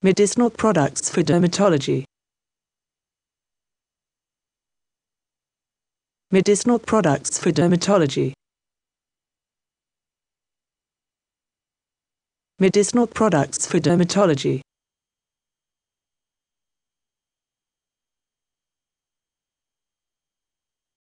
Medicinal products for dermatology. Medicinal products for dermatology. Medicinal products for dermatology.